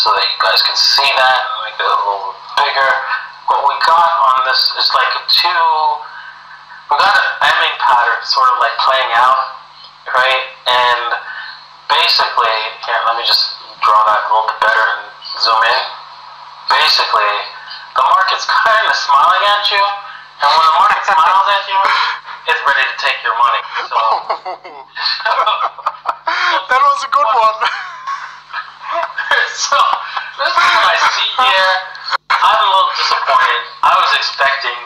so that you guys can see that and make it a little bigger. What we got on this is like a two, we got an Emming pattern sort of like playing out, right? And basically, here, let me just draw that a little bit better and zoom in. Basically, the market's kind of smiling at you, and when the market smiles at you, it's ready to take your money. So, so this is my senior. I'm a little disappointed. I was expecting